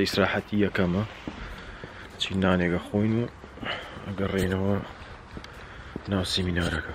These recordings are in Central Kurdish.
ئێستا ئیسراحەتی یەکەمە چی نانێگە خۆین و ئەگەڕێنەوە ناو سیمینارەکە.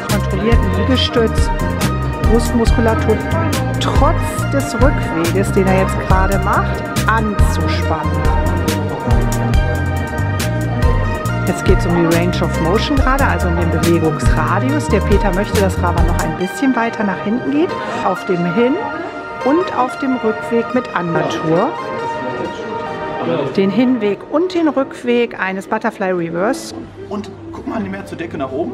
Kontrolliert Liegestütz, Brustmuskulatur trotz des Rückweges, den er jetzt gerade macht, anzuspannen. Jetzt geht es um die Range of Motion gerade, also um den Bewegungsradius. Der Peter möchte, dass Rava noch ein bisschen weiter nach hinten geht, auf dem Hin- und auf dem Rückweg mit Armatur den Hinweg und den Rückweg eines Butterfly Reverse. Und guck mal, mehr zur Decke nach oben.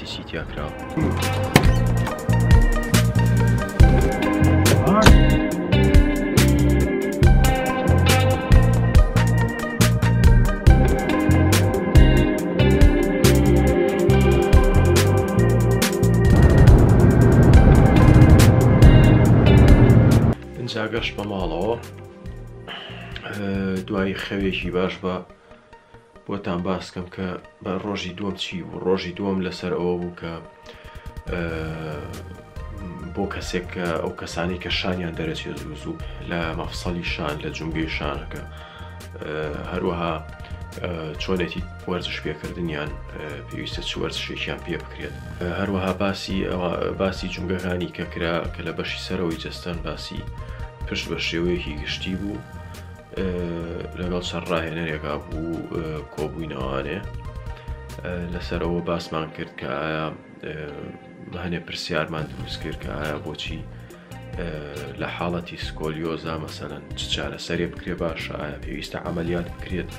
پراکتیسی تیا کراوە. گەشت بە ماڵەوە دوای خەوێکی باش بە بۆتان باس کەم کە بە ڕۆژی دووەم چی بوو ڕۆژی دووەم لەسەر ئەوە بوو کە بۆ کەسێک کە ئەو کەسانی کە شانیان دەرەچێ زوو زوو لە مەفسەڵی شان لە جونگەی شانەکە هەروەها چۆنێتی وەرزش پێکردنیان پێویستە چ وەرزشێکیان پێ بکرێت هەروەها باسی باسی جونگەکانی کە کرا کە لە بەشی سەرەوەی جستان باسی پشت بە شێوەیەکی گشتی بوو لەگەڵ چەند ڕاهێنەرێکا بوو کۆبووینەوانێ لەسەر ئەوە باسمان کرد کە ئایا هەنێ پرسیارمان دروست کرد کە ئایا بۆچی لە حاڵەتی سکۆلیۆزا مەسەەن چ چارەسەرێ بکرێ باشە ئایا پێویستە عملیات بکرێت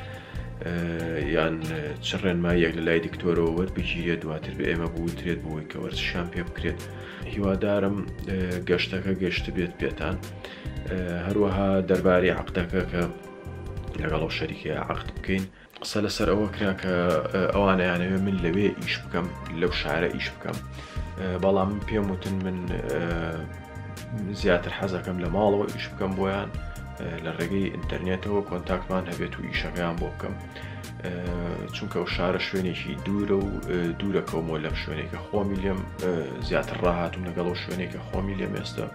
یان چ ڕێنماییەک لە لای دکتۆرەوە وەربگیرێت دواتر بە ئێمە بوترێت بۆی کە وەرزشان پێ بکرێت هیوادارم گەشتەکە گەشت بێت پێتان هەروەها دەربارەی عقدەکە کە لەگەڵ ئەو شەریکە عقد بکەین قسە لەسەر ئەوە کرا کە ئەوانیانەوێ من لەوێ ئیش بکەم لەو شارە ئیش بکەم بەڵام پێم وتن من زیاتر حەزەکەم لە ماڵەوە ئیش بکەم بۆیان لە ڕێگەی ئینتەرنێتەوە کۆنتاکمان هەبێت و ئیشەکەیان بۆ بکەم چونکە و شارە شوێنێکی دوورە و دوورە کەومەوە لەم شوێنێکە خۆمی لێم زیاتر ڕاهاتوم لەگەڵ و شوێنێکە خۆمی لێم ئێستا.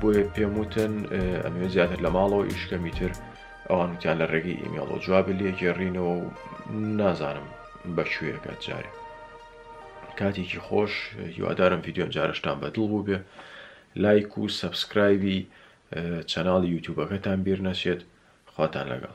بۆیە پێم وتن ئەمێ زیاتر لە ماڵەوە ئیشکەمی تر ئەوان وتیان لە ڕێگەی ئیمێڵەوە جوابە لێگەڕینەوە و نازانم بە شوێەکە جارێ کاتێکی خۆش هیوادارم یددیو جارشتان بەدڵ بوو بێ لایک و سەبسکرایبی چەناڵی یوتوبەکەتان بیر نەچێت خواتان لەگەڵ